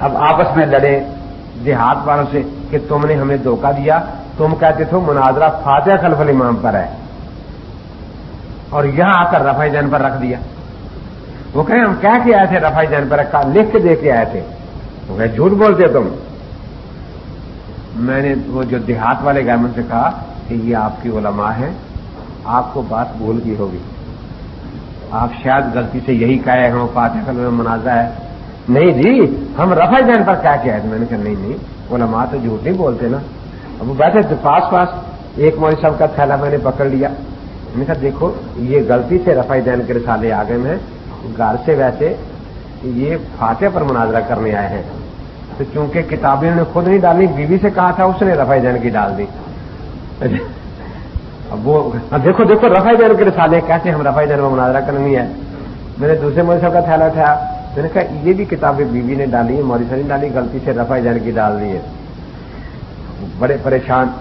अब आपस में लड़े। देहात वालों से कि तुमने हमें धोखा दिया। तुम कहते थे, मुनाजरा फातिहा खलफल इमाम पर है। और यहाँ आकर रफाई जैन पर रख दिया। वो कहे, हम कह के आए थे, रफाई जैन पर रखा, लिख के दे के आए थे। वो कहे, झूठ बोलते तुम? मैंने वो जो देहात वाले गए उनसे कहा कि ये आपकी उलमा है, आपको बात भूल गई होगी। आप शायद गलती से यही कहे हो, फातिहा में मुनाजा है। नहीं जी, हम रफा जैन पर क्या किया है? मैंने कहा, नहीं नहीं माँ तो झूठ नहीं बोलते ना। अब वो बैठे थे पास पास एक मौली साहब का थैला मैंने पकड़ लिया। मैंने कहा, देखो, ये गलती से रफाई जैन के रिसाले आ गए मैं घर से वैसे ये फाते पर मुनाजरा करने आए हैं। तो चूँकि किताबें ने खुद नहीं डाली, बीवी से कहा था, उसने रफाई जैन की डाल दी। अब वो, अब देखो देखो रफाई जैन के रिसाले कैसे हम रफाई जैन में मुनाजरा करनी है। मैंने दूसरे मौली साहब का थैला उठाया। मैंने कहा, ये भी किताबें बीवी ने डाली है साहब ने डाली, गलती से रफाई जैन की डाल दी है। बड़े परेशान।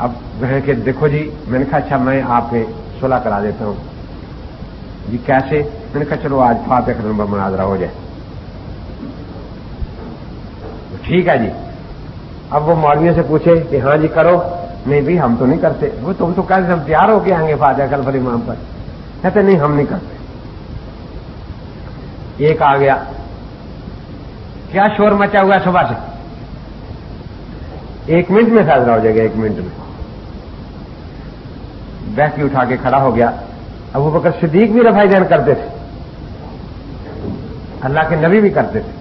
अब कहें कि, देखो जी, मैंने कहा अच्छा मैं आपके सुलह करा देता हूँ। जी, कैसे? मैंने कहा, चलो, आज फाते खत्म पर मुनाजरा हो जाए। ठीक है जी। अब वो मौलवियों से पूछे कि हाँ जी, करो, नहीं भी हम तो नहीं करते। वो तुम तो कहते हम तैयार होके आएँगे फातिहा, कल फल इमाम पर। कहते, नहीं, हम नहीं करते। एक आ गया। क्या शोर मचा हुआ सुबह से? एक मिनट में फैसला हो जाएगा, एक मिनट में। बैकी उठा के खड़ा हो गया। अब बकर सिद्दीक भी रफाई जैन करते थे। अल्लाह के नबी भी करते थे।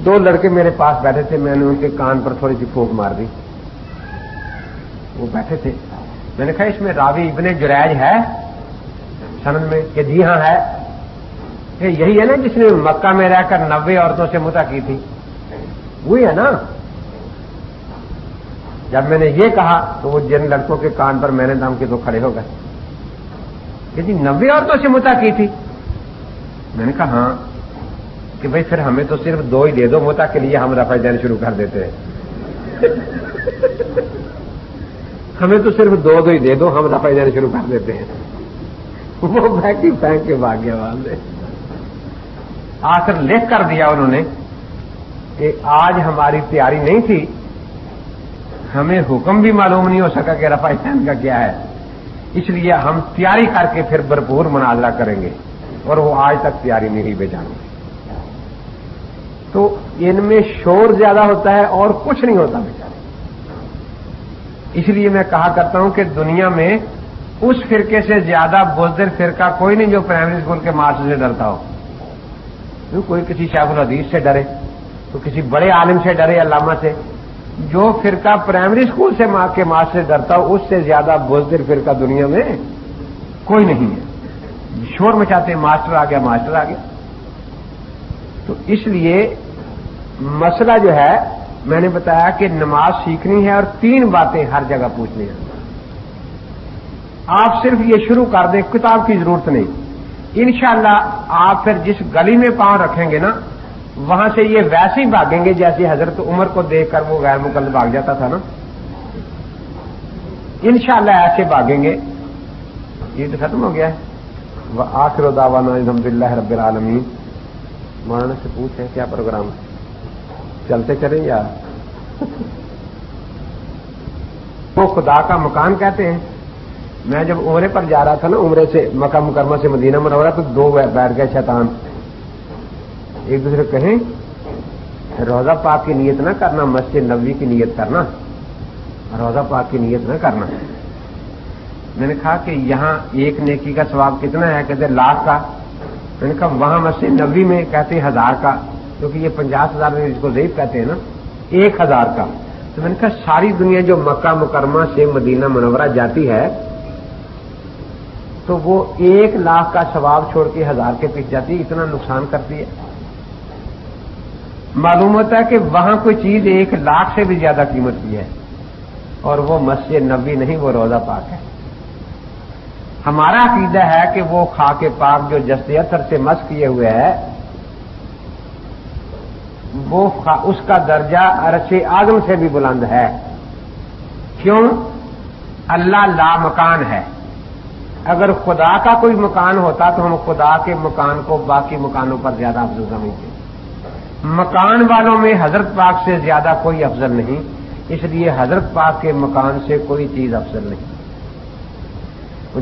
दो लड़के मेरे पास बैठे थे, मैंने उनके कान पर थोड़ी सी फूक मार दी। वो बैठे थे। मैंने कहा, इसमें रावी इबन जुरैज है? सनद में, कि जी हाँ है? यही है ना जिसने मक्का में रहकर नब्बे औरतों से मुता की थी। वही है ना। जब मैंने ये कहा तो वो जिन लड़कों के कान पर मैंने दाम के तो खड़े हो गए। जी नब्बे औरतों से मुता की थी, मैंने कहा हाँ कि भाई फिर हमें तो सिर्फ़ दो ही दे दो, मुता के लिए हम रफा देना शुरू कर देते हैं। हमें तो सिर्फ़ दो दो ही दे दो, हम रफा देना शुरू कर देते हैं। वो बैठी फेंक के भाग गया आकर लिख कर दिया उन्होंने कि आज हमारी तैयारी नहीं थी। हमें हुक्म भी मालूम नहीं हो सका कि रफा का क्या है। इसलिए हम तैयारी करके फिर भरपूर मुनाजरा करेंगे और वो आज तक तैयारी नहीं बेचारे तो इनमें शोर ज़्यादा होता है और कुछ नहीं होता बेचारे। इसलिए मैं कहा करता हूँ कि दुनिया में उस फिरके से ज़्यादा बुजदिल फिरका कोई नहीं जो प्राइमरी स्कूल के मास्टर से डरता हो। तो कोई किसी शेखुल हदीस से डरे तो किसी बड़े आलिम से डरे अलामा से, जो फिरका प्राइमरी स्कूल से माँ के मास्टर से डरता हो उससे ज़्यादा बुजदिल फिरका दुनिया में कोई नहीं है। शोर मचाते हैं, मास्टर आ गया, मास्टर आ गया। तो इसलिए मसला जो है, मैंने बताया कि नमाज़ सीखनी है और तीन बातें हर जगह पूछनी है। आप सिर्फ़ ये शुरू कर दें, किताब की ज़रूरत नहीं। इनशाला आप फिर जिस गली में पाँव रखेंगे ना, वहाँ से ये वैसे ही भागेंगे जैसे हज़रत उमर को देखकर वो गैर मुकल भाग जाता था ना। इनशाला ऐसे भागेंगे। ये तो खत्म हो गया है। वह आखिर दावाना अलहमदिल्ला रबालमीन मौलाना से पूछे क्या प्रोग्राम है? चलते चले या वो खुदा का मकान कहते हैं। मैं जब उमरे पर जा रहा था ना, उमरे से, मक्का मुकरमा से मदीना मनवरा तो दो बैठ गए शैतान। एक दूसरे कहें, रोजा पाक की नीयत ना करना, मस्जिद नबी की नीयत करना। रोजा पाक की नीयत ना करना। मैंने कहा कि यहाँ एक नेकी का स्वाब कितना है? कहते, लाख का। मैंने कहा, वहाँ मस्जिद नबी में कहते, हज़ार का। क्योंकि ये पचास हज़ार में इसको जईब कहते हैं ना। एक हज़ार का। तो मैंने कहा, सारी दुनिया जो मक्का मुकरमा से मदीना मनवरा जाती है तो वो एक लाख का सवाब छोड़ के हज़ार के पीछे जाती है, इतना नुकसान करती है। मालूम होता है कि वहाँ कोई चीज़ एक लाख से भी ज़्यादा कीमत की है, और वो मस्जिद नबी नहीं, वो रोजा पाक है। हमारा अकीदा है कि वो खाके पाक जो जस्ते असर से मस किए हुए है, वो उसका दर्जा अरसे आज़म से भी बुलंद है। क्यों? अल्लाह ला मकान है। अगर खुदा का कोई मकान होता तो हम खुदा के मकान को बाकी मकानों पर ज़्यादा अफजल समझते। मकान वालों में हज़रत पाक से ज़्यादा कोई अफजल नहीं, इसलिए हज़रत पाक के मकान से कोई चीज़ अफजल नहीं।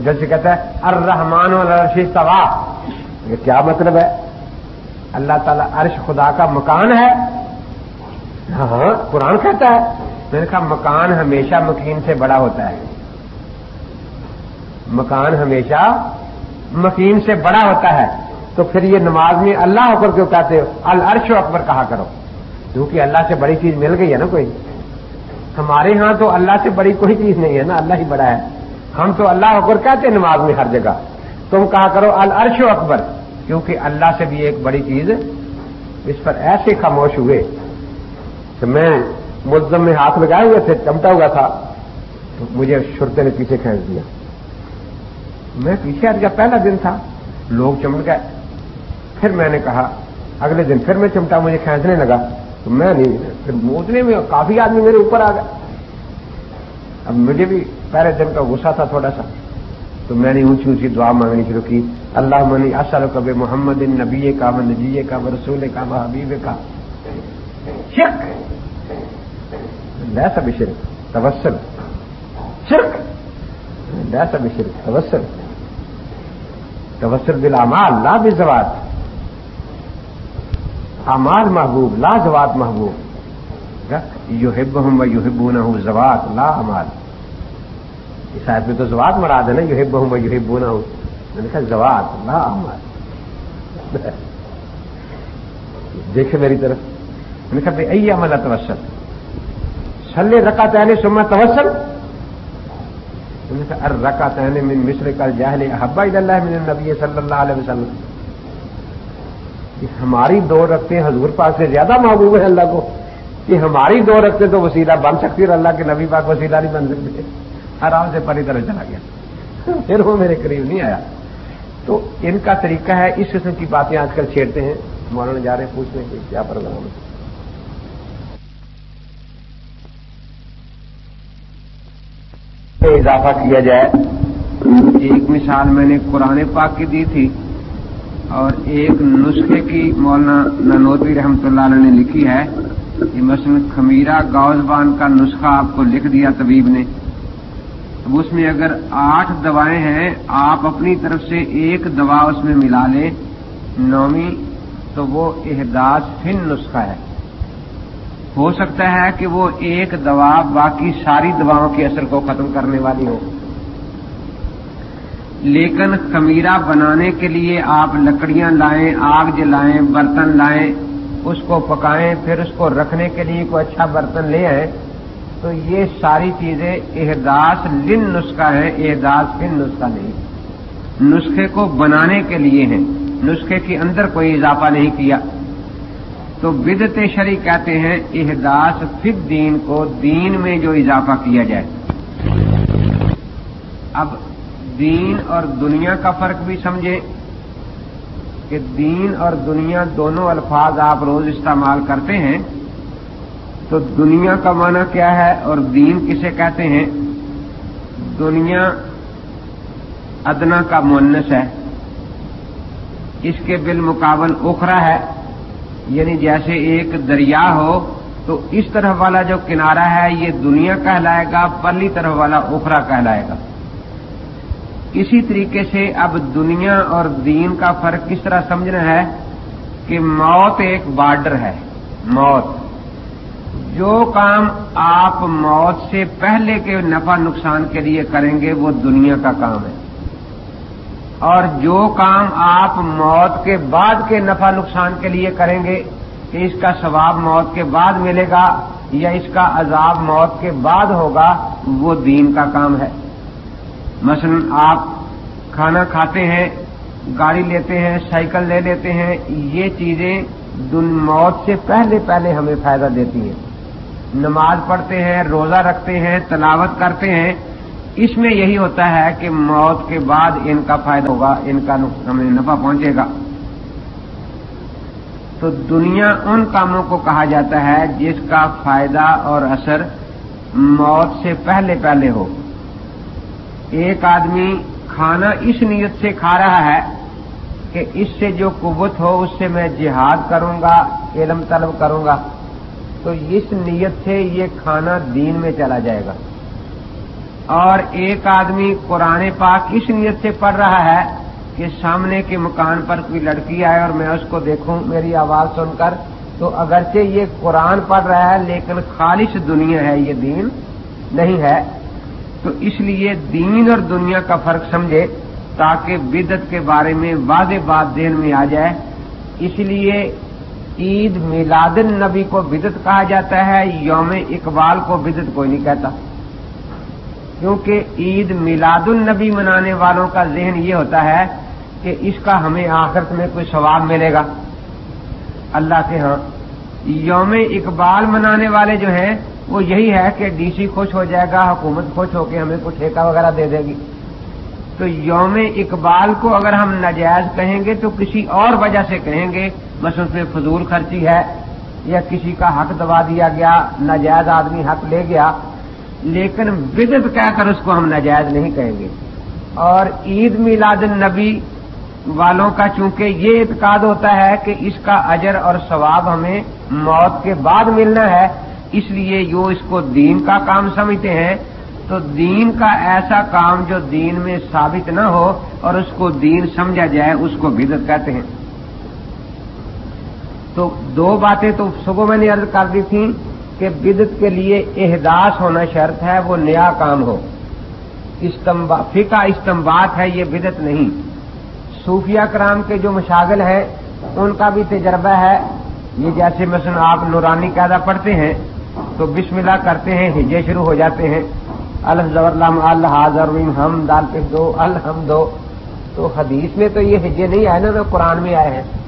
जैसे कहता है अर रहमान और अर्शी तवा ये क्या मतलब है? अल्लाह ताला अर्श खुदा का मकान है हाँ कुरान कहता है, मैंने कहा मकान हमेशा मकीन से बड़ा होता है। मकान हमेशा मकीन से बड़ा होता है। तो फिर ये नमाज़ में अल्लाह होकर क्यों कहते हो? अल अर्श अकबर कहा करो। क्योंकि अल्लाह से बड़ी चीज़ मिल गई है ना कोई? हमारे यहाँ तो अल्लाह से बड़ी कोई चीज़ नहीं है ना, अल्लाह ही बड़ा है। हम तो अल्लाह अकबर कहते हैं नमाज़ में हर जगह। तुम कहा करो, अल अर्श अकबर। क्योंकि अल्लाह से भी एक बड़ी चीज़ इस पर ऐसे खामोश हुए। कि मैं मुलजम में हाथ लगाए हुए थे, चमटा हुआ था। तो मुझे शुरते ने पीछे खींच दिया। मैं पीछे हट गया, पहला दिन था। लोग चमट गए। फिर मैंने कहा, अगले दिन फिर मैं चिमटा, मुझे खेचने लगा। तो मैं नहीं, फिर उतने में काफ़ी आदमी मेरे ऊपर आ गए। अब मुझे भी पहले दिन का गुस्सा था थोड़ा सा तो मैंने ऊँची ऊँची दुआ मांगनी शुरू की, अल्लाह मनी असल कब मोहम्मद नबी का व नजीय का व रसूल का व हबीब का। शिरक। लैसा बिशिरक तवसल शिरक। लैसा बिशिरक तवसल तवसल बिल अमाल, ला बिजवात। अमाल महबूब, ला जवात महबूब। युहिब हम व युहिबून हूँ जवात, ला अमाल। इस आयत में तो जवात मराद है ना युहिब हम व युहिबून हूँ मैंने कहा, जवात, ला अमाल। देखे मेरी तरफ़। मैंने कहा भाई अमल तवसल सल्ले रका तहने सुम्मा तवसल। मैंने कहा अर रका तहने मिन मिस्र कल जाहले हब्बा इल्लाह मिन नबी सल्लल्लाहु अलैहि वसल्लम कि हमारी दो रखते हजूर पाक से ज़्यादा महबूब है अल्लाह को कि हमारी दो रखते तो वसीला बन सकती और अल्लाह के नबी पाक वसीला नहीं बन सकते आराम से परी तरह चला गया फिर वो मेरे करीब नहीं आया तो इनका तरीका है इस किस्म की बातें आजकल छेड़ते हैं मौलाना जा रहे हैं पूछने के क्या प्रोग्राम है इजाफा किया जाए। एक मिसाल मैंने कुरान पाक की दी थी और एक नुस्खे की मौलाना ननोदवी रहमतुल्लाह ने लिखी है कि मसलन खमीरा गौजबान का नुस्खा आपको लिख दिया तबीब ने। अब उसमें अगर आठ दवाएँ हैं, आप अपनी तरफ़ से एक दवा उसमें मिला लें, नौवीं तो वो एहदास फिन नुस्खा है। हो सकता है कि वो एक दवा बाकी सारी दवाओं के असर को खत्म करने वाली हो। लेकिन खमीरा बनाने के लिए आप लकड़ियाँ लाएँ, आग जलाएँ, बर्तन लाएँ, उसको पकाएँ, फिर उसको रखने के लिए कोई अच्छा बर्तन ले आए तो ये सारी चीज़ें एहदास लिन नुस्खा है, एहदास फिन नुस्खा नहीं। नुस्खे को बनाने के लिए है। नुस्खे के अंदर कोई इजाफा नहीं किया। तो बिदत शरी कहते हैं एहदास फिर दीन को दीन में जो इजाफा किया जाए। अब दीन और दुनिया का फ़र्क भी समझे कि दीन और दुनिया दोनों अल्फाज आप रोज इस्तेमाल करते हैं तो दुनिया का माना क्या है और दीन किसे कहते हैं? दुनिया अदना का मुन्नस है। इसके बिल मुकाबल उखरा है। यानी जैसे एक दरिया हो तो इस तरफ़ वाला जो किनारा है, ये दुनिया कहलाएगा परली तरफ़ वाला उखरा कहलाएगा। इसी तरीके से अब दुनिया और दीन का फ़र्क किस तरह समझना है कि मौत एक बॉर्डर है, मौत। जो काम आप मौत से पहले के नफा नुकसान के लिए करेंगे, वो दुनिया का काम है। और जो काम आप मौत के बाद के नफा नुकसान के लिए करेंगे, इसका सवाब मौत के बाद मिलेगा या इसका अजाब मौत के बाद होगा, वो दीन का काम है। मसलन आप खाना खाते हैं, गाड़ी लेते हैं, साइकिल ले लेते हैं, ये चीज़ें मौत से पहले पहले हमें फ़ायदा देती हैं। नमाज़ पढ़ते हैं, रोजा रखते हैं, तलावत करते हैं इसमें यही होता है कि मौत के बाद इनका फ़ायदा होगा, इनका हमें नफा पहुंचेगा। तो दुनिया उन कामों को कहा जाता है जिसका फ़ायदा और असर मौत से पहले पहले हो। एक आदमी खाना इस नीयत से खा रहा है कि इससे जो कुवत हो, उससे मैं जिहाद करूँगा, इलम तलब करूँगा तो इस नीयत से ये खाना दीन में चला जाएगा। और एक आदमी कुरान पाक इस नीयत से पढ़ रहा है कि सामने के मकान पर कोई लड़की आए और मैं उसको देखूँ, मेरी आवाज़ सुनकर। तो अगरचे ये कुरान पढ़ रहा है, लेकिन खालिश दुनिया है, ये दीन नहीं है। तो इसलिए दीन और दुनिया का फ़र्क समझे, ताकि बिदत के बारे में वादे बात देन में आ जाए। इसलिए ईद मिलादन नबी को बिदत कहा जाता है, यौम इकबाल को बिदत कोई नहीं कहता। क्योंकि ईद मिलादुल नबी मनाने वालों का जहन ये होता है कि इसका हमें आखिरत में कोई सवाब मिलेगा। अल्लाह के यहाँ यौम इकबाल मनाने वाले जो हैं, वो यही है कि डीसी खुश हो जाएगा, हुकूमत खुश होकर हमें कुछ ठेका वगैरह दे देगी। तो यौम इकबाल को अगर हम नाजायज कहेंगे तो किसी और वजह से कहेंगे, बस उसमें फजूल खर्ची है, या किसी का हक दबा दिया गया, नाजायज आदमी हक ले गया लेकिन बिदत कहकर उसको हम नाजायज नहीं कहेंगे। और ईद मिलाद नबी वालों का चूँकि ये इतकाद होता है कि इसका अजर और सवाब हमें मौत के बाद मिलना है, इसलिए यो इसको दीन का काम समझते हैं। तो दीन का ऐसा काम जो दीन में साबित न हो और उसको दीन समझा जाए, उसको बिदत कहते हैं। तो दो बातें तो सुबह मैंने अर्ज़ कर दी थी कि बिदत के लिए एहदास होना शर्त है, वो नया काम हो। इस्तंबा, फिका इस्तंबात है, ये बिदत नहीं। सूफिया कराम के जो मशागल है, उनका भी तजर्बा है। ये जैसे मसन आप नूरानी कायदा पढ़ते हैं तो बिस्मिल्लाह करते हैं हिजे शुरू हो जाते हैं। अल जबरलाम अल हाजर हम, दाल पे दो अल हम दो। तो हदीस में तो ये हिजे नहीं आए ना तो कुरान में आए हैं।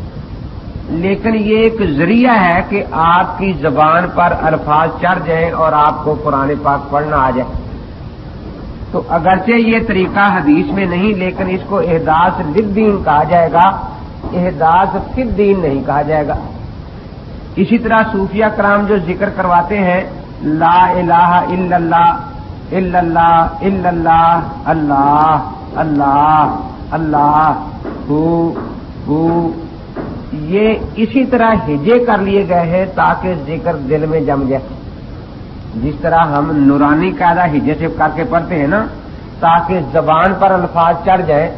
लेकिन ये एक ज़रिया है कि आपकी जबान पर अल्फाज चढ़ जाए और आपको कुरान पाक पढ़ना आ जाए। तो अगरचे ये तरीका हदीस में नहीं, लेकिन इसको एहदास लिद्दीन कहा जाएगा। एहदास फिद्दीन नहीं कहा जाएगा। इसी तरह सूफिया कराम जो ज़िक्र करवाते हैं, ला इलाहा इल्लल्लाह इल्लल्लाह इल्लल्लाह, अल्लाह अल्लाह अल्लाह हु ये इसी तरह हिजे कर लिए गए हैं ताकि ज़िक्र दिल में जम जाए। जिस तरह हम नूरानी कायदा हिजे से करके पढ़ते हैं ना, ताकि जबान पर अल्फाज चढ़ जाए,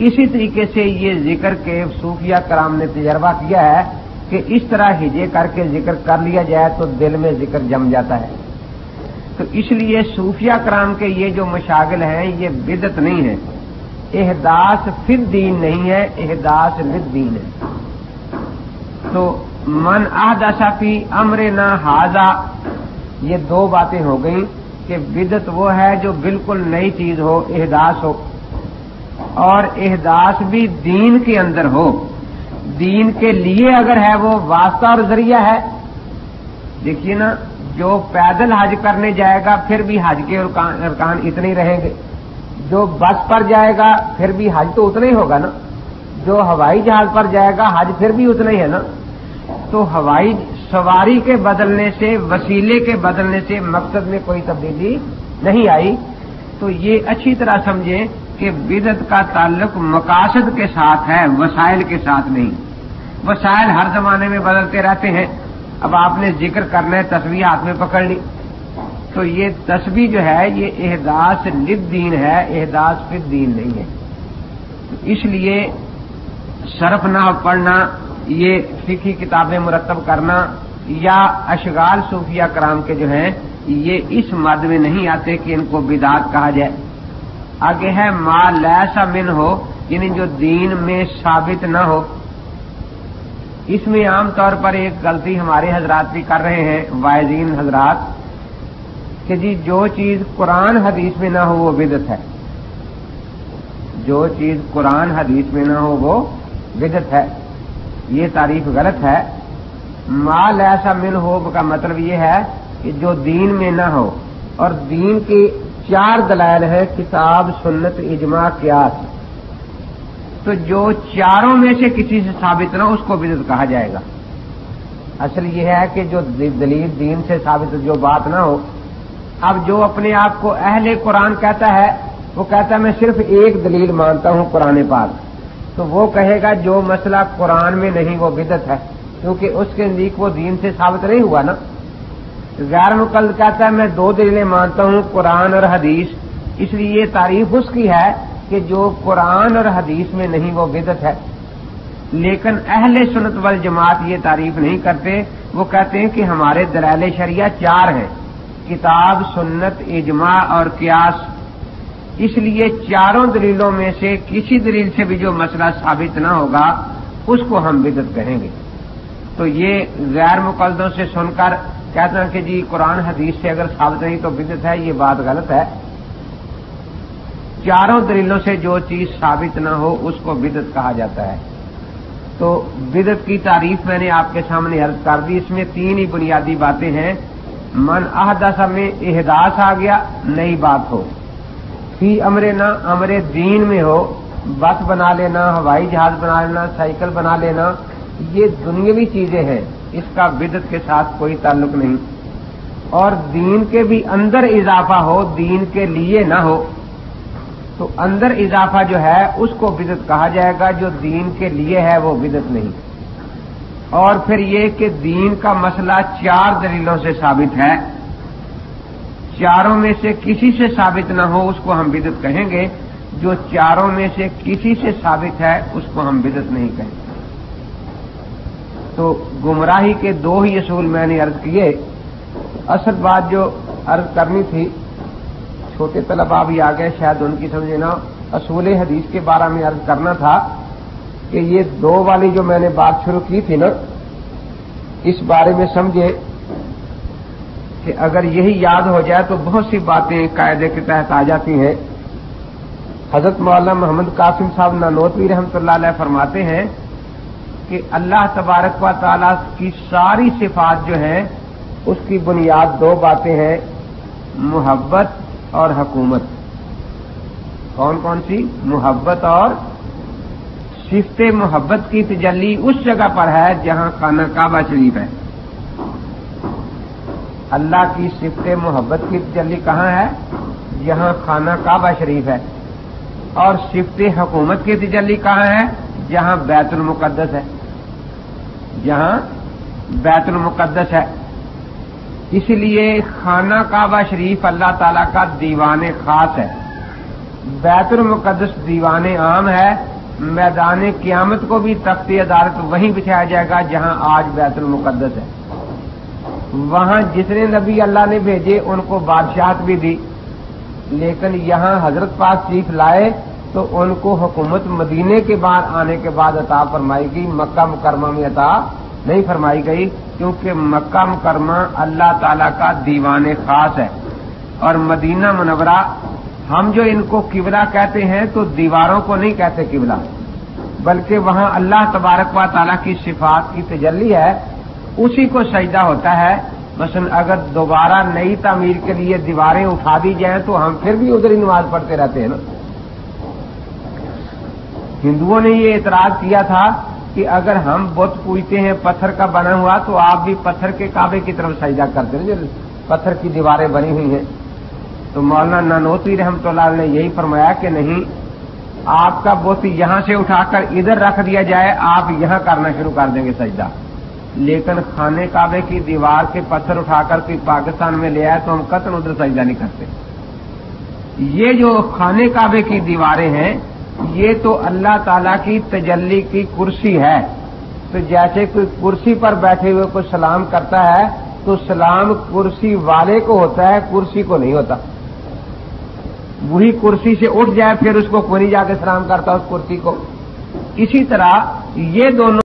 इसी तरीके से ये ज़िक्र के सूफिया कराम ने तजर्बा किया है कि इस तरह हिजे करके ज़िक्र कर लिया जाए तो दिल में ज़िक्र जम जाता है। तो इसलिए सूफिया कराम के ये जो मशागिल हैं, ये बिदत नहीं है। एहदास फिर दीन नहीं है, एहदास लिद दीन है। तो मन आहदसा फ़ी अमरे ना हाजा। ये दो बातें हो गई कि विदत वो है जो बिल्कुल नई चीज़ हो, एहदास हो। और एहदास भी दीन के अंदर हो। दीन के लिए अगर है वो वास्ता और ज़रिया है। देखिए ना, जो पैदल हज करने जाएगा, फिर भी हज के अरकान इतने रहेंगे। जो बस पर जाएगा, फिर भी हज तो उतना ही होगा ना। जो हवाई जहाज़ पर जाएगा, हज फिर भी उतना ही है ना। तो हवाई सवारी के बदलने से, वसीले के बदलने से मकसद में कोई तब्दीली नहीं आई। तो ये अच्छी तरह समझे कि बिदत का ताल्लुक मकासद के साथ है वसाइल के साथ नहीं। वसाइल हर जमाने में बदलते रहते हैं। अब आपने ज़िक्र करना है, तस्वीर हाथ में पकड़ ली। तो ये तस्वीर जो है, ये एहदास लिद दीन है, एहदास फिर दीन नहीं है। इसलिए शरफ ना पढ़ना ये फिकी किताबें मुरतब करना या अशगाल सूफिया कराम के जो हैं, ये इस मद में नहीं आते कि इनको बिदात कहा जाए। आगे है, मा लैसा मिन हो, यानी जो दीन में साबित न हो। इसमें आमतौर पर एक गलती हमारे हजरात भी कर रहे हैं वायजीन हजरात, कि जी, जो चीज़ कुरान हदीस में ना हो, वो बिदत है। जो चीज़ कुरान हदीस में ना हो, वो बिदत है। ये तारीफ़ गलत है। माल ऐसा मिल हो का मतलब ये है कि जो दीन में ना हो, और दीन के चार दलाल है, किताब, सुन्नत, इजमा, क्यास। तो जो चारों में से किसी से साबित ना उसको बिदत कहा जाएगा। असल ये है कि जो दलील दीन से साबित जो बात ना हो, अब जो अपने आप को अहले कुरान कहता है, वो कहता है, मैं सिर्फ़ एक दलील मानता हूँ कुरान पाक। तो वो कहेगा, जो मसला कुरान में नहीं, वो बिदत है। क्योंकि उसके नज़दीक वो दीन से साबित नहीं हुआ ना। गैर मुकल कहता है, मैं दो दलीलें मानता हूँ, कुरान और हदीस। इसलिए ये तारीफ़ उसकी है कि जो कुरान और हदीस में नहीं, वो बिदत है। लेकिन अहले सुनत वल जमात ये तारीफ़ नहीं करते। वो कहते हैं कि हमारे दलाल शरिया चार हैं। किताब, सुन्नत, इजमा और क्यास। इसलिए चारों दलीलों में से किसी दलील से भी जो मसला साबित ना होगा, उसको हम बिदत कहेंगे। तो ये गैर मुकलदों से सुनकर कहते हैं कि जी, कुरान हदीस से अगर साबित नहीं तो बिदत है, ये बात गलत है। चारों दलीलों से जो चीज़ साबित ना हो, उसको बिदत कहा जाता है। तो बिदत की तारीफ़ मैंने आपके सामने अर्ज़ कर दी। इसमें तीन ही बुनियादी बातें हैं। मन आहदसा में एहदास आ गया, नई बात हो। फ़ी अमरे ना, अमरे दीन में हो, बस बना लेना, हवाई जहाज़ बना लेना, साइकिल बना लेना, ये दुनियावी चीज़ें हैं। इसका बिदत के साथ कोई ताल्लुक नहीं। और दीन के भी अंदर इजाफा हो, दीन के लिए ना हो तो अंदर इजाफा जो है, उसको बिदत कहा जाएगा। जो दीन के लिए है, वो बिदत नहीं। और फिर ये कि दीन का मसला चार दलीलों से साबित है। चारों में से किसी से साबित न हो, उसको हम बिदत कहेंगे। जो चारों में से किसी से साबित है, उसको हम बिदत नहीं कहेंगे। तो गुमराही के दो ही असूल मैंने अर्ज़ किए। असल बात जो अर्ज़ करनी थी, छोटे तलबा भी आ गए, शायद उनकी समझे ना। असूल हदीस के बारे में अर्ज़ करना था कि ये दो वाली जो मैंने बात शुरू की थी ना, इस बारे में समझे अगर यही याद हो जाए तो बहुत सी बातें कायदे के तहत आ जाती हैं। हज़रत मौलाना मोहम्मद कासिम साहब नानोतवी रहमत फरमाते हैं कि अल्लाह तबारक व ताला की सारी सिफात जो है, उसकी बुनियाद दो बातें हैं, मोहब्बत और हकूमत। कौन कौन सी? मोहब्बत और सिफ्त मोहब्बत की तजल्ली उस जगह पर है जहाँ खाना काबा शरीफ है। अल्लाह की सिफ्त, मोहब्बत की तजल्ली कहाँ है? जहाँ खाना काबा शरीफ है। और सिफत हुकूमत की तजल्ली कहाँ है? जहाँ बैतुल मुकद्दस है। जहाँ बैतुल मुकद्दस है। इसलिए खाना काबा शरीफ अल्लाह ताला का दीवान खास है। बैतुल मुकद्दस दीवान आम है। मैदान क्यामत को भी तख्ती अदालत वहीं बिछाया जाएगा जहाँ आज बैतुल मुकद्दस है। वहाँ जितने नबी अल्लाह ने भेजे, उनको बादशाहत भी दी। लेकिन यहाँ हज़रत पास चीफ लाए तो उनको हुकूमत मदीने के बाद आने के बाद अता फरमाई गई, मक्का मुकरमा में अता नहीं फरमाई गई, क्योंकि मक्का मुकरमा अल्लाह ताला का दीवान खास है। और मदीना मुनवरा, हम जो इनको किबला कहते हैं तो दीवारों को नहीं कहते किबला। बल्कि वहाँ अल्लाह तबारक व ताला की सिफात की तजल्ली है उसी को सजदा होता है। मसन अगर दोबारा नई तामीर के लिए दीवारें उठा दी जाएँ तो हम फिर भी उधर ही नमाज़ पढ़ते रहते हैं ना। हिंदुओं ने ये इतराज किया था कि अगर हम बुत पूजते हैं, पत्थर का बना हुआ तो आप भी पत्थर के काबे की तरफ़ सजदा करते हैं। जो पत्थर की दीवारें बनी हुई हैं। तो मौलाना नानोती रहमतुल्लाह ने यही फरमाया कि नहीं, आपका बुत यहाँ से उठाकर इधर रख दिया जाए, आप यहाँ करना शुरू कर देंगे सजदा। लेकिन खाने काबे की दीवार के पत्थर उठाकर कोई पाकिस्तान में ले आए तो हम कतन उधर सजदा नहीं करते। ये जो खाने काबे की दीवारें हैं, ये तो अल्लाह ताला की तजल्ली की कुर्सी है। तो जैसे कोई कुर्सी पर बैठे हुए को सलाम करता है तो सलाम कुर्सी वाले को होता है, कुर्सी को नहीं होता। वही कुर्सी से उठ जाए, फिर उसको कोई जाके सलाम करता उस कुर्सी को। इसी तरह ये दोनों